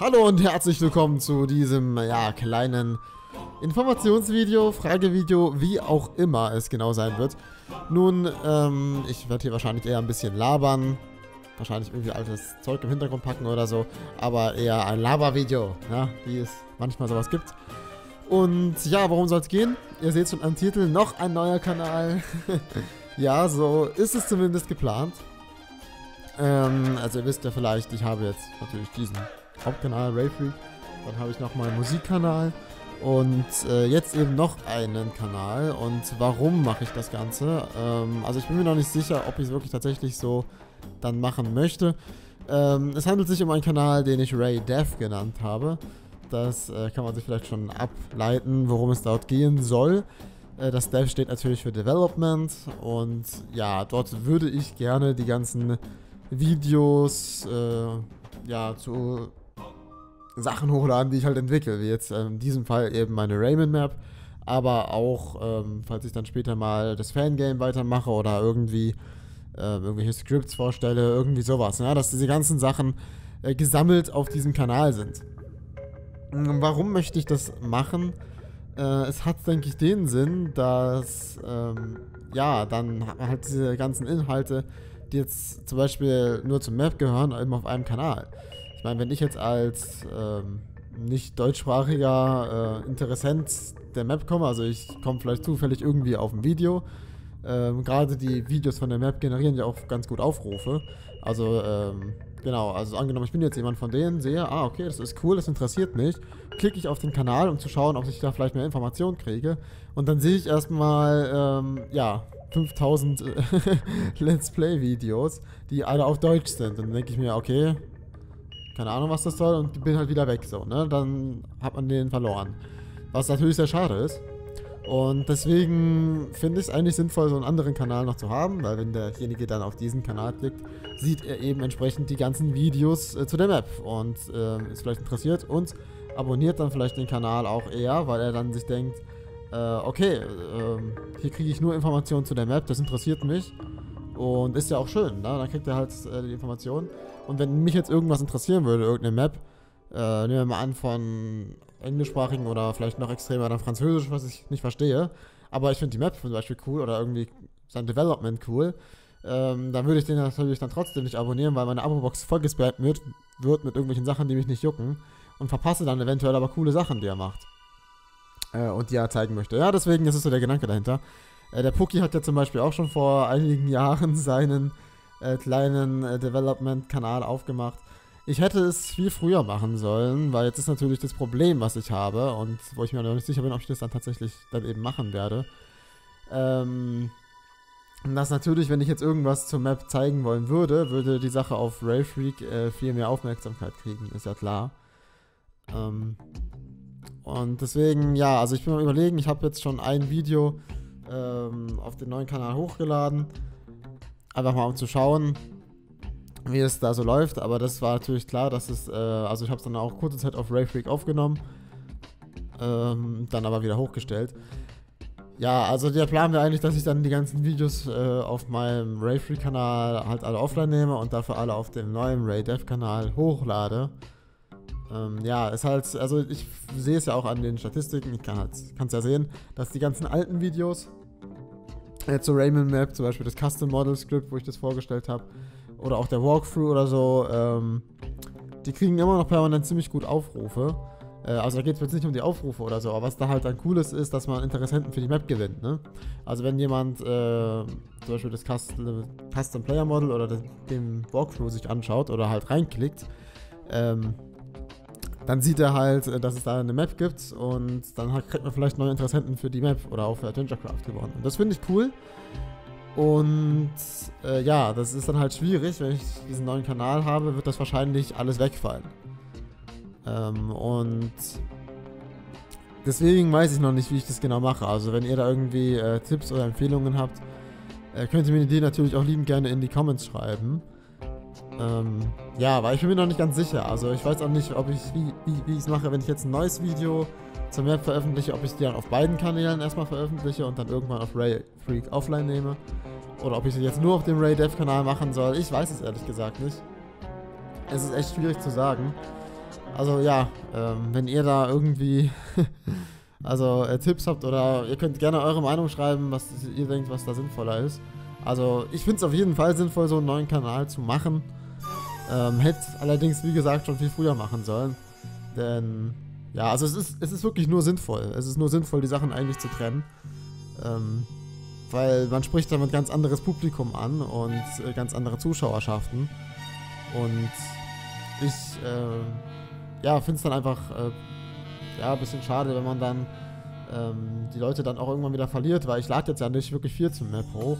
Hallo und herzlich willkommen zu diesem, ja, kleinen Informationsvideo, Fragevideo, wie auch immer es genau sein wird. Nun, ähm, ich werde hier wahrscheinlich eher ein bisschen labern, wahrscheinlich irgendwie altes Zeug im Hintergrund packen oder so, aber eher ein Labervideo, ja, wie es manchmal sowas gibt. Und ja, worum soll es gehen? Ihr seht schon am Titel, noch ein neuer Kanal. ja, so ist es zumindest geplant. Ähm, also ihr wisst ja vielleicht, ich habe jetzt natürlich diesen Hauptkanal Rayfreak. Dann habe ich noch meinen Musikkanal. Und äh, jetzt eben noch einen Kanal. Und warum mache ich das Ganze? Ähm, also ich bin mir noch nicht sicher, ob ich es wirklich tatsächlich so dann machen möchte. Ähm, es handelt sich um einen Kanal, den ich Ray Dev genannt habe. Das äh, kann man sich vielleicht schon ableiten, worum es dort gehen soll. Äh, das Dev steht natürlich für Development. Und ja, dort würde ich gerne die ganzen Videos äh, ja, zu Sachen hochladen, die ich halt entwickle, wie jetzt ähm, in diesem Fall eben meine Raymond Map, aber auch, ähm, falls ich dann später mal das Fangame weitermache oder irgendwie äh, irgendwelche Scripts vorstelle, irgendwie sowas, ja, dass diese ganzen Sachen äh, gesammelt auf diesem Kanal sind. Hm, warum möchte ich das machen? Äh, es hat, denke ich, den Sinn, dass, ähm, ja, dann halt diese ganzen Inhalte, die jetzt zum Beispiel nur zum Map gehören, eben auf einem Kanal. Ich meine, wenn ich jetzt als ähm, nicht deutschsprachiger äh, Interessent der Map komme, also ich komme vielleicht zufällig irgendwie auf ein Video, ähm, gerade die Videos von der Map generieren ja auch ganz gut Aufrufe. Also, ähm, genau, also angenommen, ich bin jetzt jemand von denen, sehe, ah, okay, das ist cool, das interessiert mich, klicke ich auf den Kanal, um zu schauen, ob ich da vielleicht mehr Informationen kriege. Und dann sehe ich erstmal, ähm, ja, 5000 Let's Play-Videos, die alle auf Deutsch sind. Und dann denke ich mir, okay, keine Ahnung, was das soll und bin halt wieder weg, so, ne? Dann hat man den verloren. Was natürlich sehr schade ist. Und deswegen finde ich es eigentlich sinnvoll, so einen anderen Kanal noch zu haben, weil wenn derjenige dann auf diesen Kanal klickt, sieht er eben entsprechend die ganzen Videos äh, zu der Map und äh, ist vielleicht interessiert und abonniert dann vielleicht den Kanal auch eher, weil er dann sich denkt, äh, okay, ähm, hier kriege ich nur Informationen zu der Map, das interessiert mich und ist ja auch schön, ne? dann kriegt er halt äh, die Informationen. Und wenn mich jetzt irgendwas interessieren würde, irgendeine Map, äh, nehmen wir mal an von englischsprachigen oder vielleicht noch extremer dann Französisch, was ich nicht verstehe, aber ich finde die Map zum Beispiel cool oder irgendwie sein Development cool, ähm, dann würde ich den natürlich dann trotzdem nicht abonnieren, weil meine Abo-Box voll gespammt wird, wird mit irgendwelchen Sachen, die mich nicht jucken und verpasse dann eventuell aber coole Sachen, die er macht. Äh, und die er zeigen möchte. Ja, deswegen ist es so der Gedanke dahinter. Äh, der Puki hat ja zum Beispiel auch schon vor einigen Jahren seinen äh, kleinen äh, Development-Kanal aufgemacht. Ich hätte es viel früher machen sollen, weil jetzt ist natürlich das Problem, was ich habe und wo ich mir noch nicht sicher bin, ob ich das dann tatsächlich dann eben machen werde. Ähm, dass natürlich, wenn ich jetzt irgendwas zur Map zeigen wollen würde, würde die Sache auf Rayfreak äh, viel mehr Aufmerksamkeit kriegen, ist ja klar. Ähm, und deswegen, ja, also ich bin mal überlegen, ich habe jetzt schon ein Video ähm, auf den neuen Kanal hochgeladen. Einfach mal um zu schauen, wie es da so läuft. Aber das war natürlich klar, dass es, äh, also ich habe es dann auch kurze Zeit auf Rayfreak aufgenommen. Ähm, dann aber wieder hochgestellt. Ja, also der Plan wäre eigentlich, dass ich dann die ganzen Videos äh, auf meinem Rayfree-Kanal halt alle offline nehme und dafür alle auf dem neuen RayDev-Kanal hochlade. Ähm, ja, ist halt, also ich sehe es ja auch an den Statistiken, ich kann es halt, ja sehen, dass die ganzen alten Videos Jetzt so Raymond Map, zum Beispiel das Custom Model Script, wo ich das vorgestellt habe, oder auch der Walkthrough oder so, ähm, die kriegen immer noch permanent ziemlich gut Aufrufe. Äh, also da geht es jetzt nicht um die Aufrufe oder so, aber was da halt dann cool ist, ist, dass man Interessenten für die Map gewinnt. Ne? Also wenn jemand äh, zum Beispiel das Custom, Custom Player Model oder den Walkthrough sich anschaut oder halt reinklickt, ähm, dann sieht er halt, äh, dass es da eine Map gibt und dann kriegt man vielleicht neue Interessenten für die Map oder auch für Adventurecraft gewonnen. Und das finde ich cool. Und äh, ja, das ist dann halt schwierig, wenn ich diesen neuen Kanal habe, wird das wahrscheinlich alles wegfallen. Ähm, und deswegen weiß ich noch nicht, wie ich das genau mache. Also wenn ihr da irgendwie äh, Tipps oder Empfehlungen habt, äh, könnt ihr mir die natürlich auch liebend gerne in die Comments schreiben. Ähm, ja, weil ich bin mir noch nicht ganz sicher. Also ich weiß auch nicht, ob ich, wie, wie, wie ich es mache, wenn ich jetzt ein neues Video zur Map veröffentliche, ob ich die dann auf beiden Kanälen erstmal veröffentliche und dann irgendwann auf Ray Freak offline nehme. Oder ob ich sie jetzt nur auf dem Ray Dev Kanal machen soll. Ich weiß es ehrlich gesagt nicht. Es ist echt schwierig zu sagen. Also ja, ähm, wenn ihr da irgendwie also äh, Tipps habt oder ihr könnt gerne eure Meinung schreiben, was ihr denkt, was da sinnvoller ist. Also ich finde es auf jeden Fall sinnvoll, so einen neuen Kanal zu machen. Ähm, hätte allerdings, wie gesagt, schon viel früher machen sollen. Denn, ja, also es ist, es ist wirklich nur sinnvoll. Es ist nur sinnvoll, die Sachen eigentlich zu trennen. Ähm, weil man spricht damit ganz anderes Publikum an und äh, ganz andere Zuschauerschaften. Und ich, äh, ja, finde es dann einfach, äh, ja, ein bisschen schade, wenn man dann ähm, die Leute dann auch irgendwann wieder verliert, weil ich lade jetzt ja nicht wirklich viel zum Map hoch.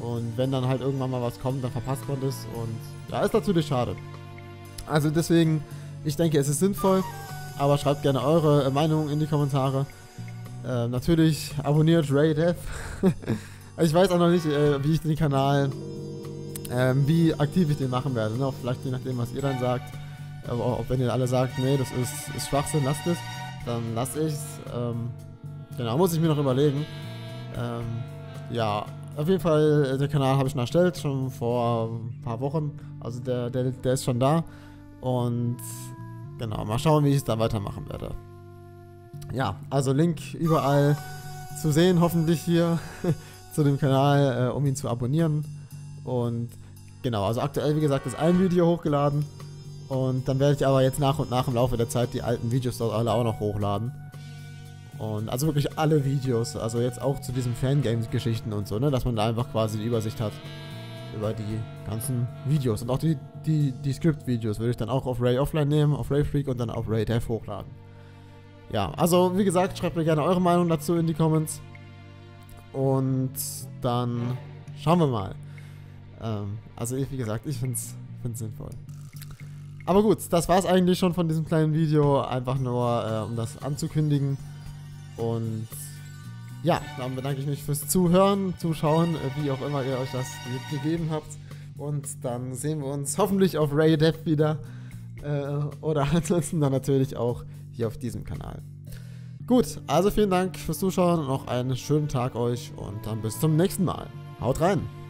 Und wenn dann halt irgendwann mal was kommt, dann verpasst man das und ja, ist natürlich schade. Also deswegen, ich denke, es ist sinnvoll, aber schreibt gerne eure äh, Meinung in die Kommentare. Äh, natürlich abonniert Ray Death. ich weiß auch noch nicht, äh, wie ich den Kanal, äh, wie aktiv ich den machen werde. Ne? Vielleicht je nachdem, was ihr dann sagt. Aber ob wenn ihr alle sagt, nee, das ist, ist Schwachsinn, lasst es, dann lasse ich es. Ähm, genau, muss ich mir noch überlegen. Ähm, ja, auf jeden Fall, äh, den Kanal habe ich schon erstellt, schon vor ein paar Wochen. Also der, der, der ist schon da. Und genau, mal schauen, wie ich es dann weitermachen werde. Ja, also Link überall zu sehen, hoffentlich hier zu dem Kanal, äh, um ihn zu abonnieren. Und genau, also aktuell, wie gesagt, ist ein Video hochgeladen. Und dann werde ich aber jetzt nach und nach im Laufe der Zeit die alten Videos dort alle auch noch hochladen. Und also wirklich alle Videos, also jetzt auch zu diesen Fangames-Geschichten und so, ne, dass man da einfach quasi die Übersicht hat über die ganzen Videos. Und auch die, die, die Script-Videos würde ich dann auch auf Ray Offline nehmen, auf Ray Freak und dann auf Ray Dev hochladen. Ja, also wie gesagt, schreibt mir gerne eure Meinung dazu in die Comments. Und dann schauen wir mal. Ähm, also wie gesagt, ich finde es sinnvoll. Aber gut, das war es eigentlich schon von diesem kleinen Video. Einfach nur, äh, um das anzukündigen. Und ja, dann bedanke ich mich fürs Zuhören, Zuschauen, wie auch immer ihr euch das gegeben habt. Und dann sehen wir uns hoffentlich auf Ray Death wieder. Äh, oder ansonsten dann natürlich auch hier auf diesem Kanal. Gut, also vielen Dank fürs Zuschauen und noch einen schönen Tag euch und dann bis zum nächsten Mal. Haut rein!